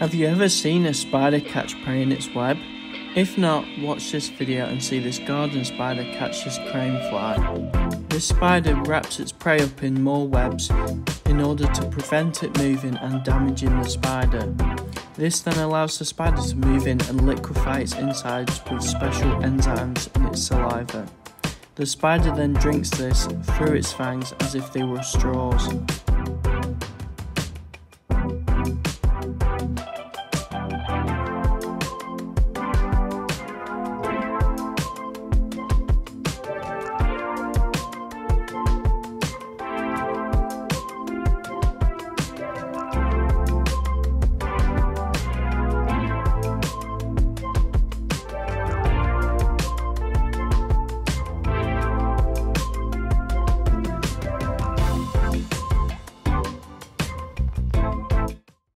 Have you ever seen a spider catch prey in its web? If not, watch this video and see this garden spider catch this crane fly. This spider wraps its prey up in more webs in order to prevent it moving and damaging the spider. This then allows the spider to move in and liquefy its insides with special enzymes in its saliva. The spider then drinks this through its fangs as if they were straws.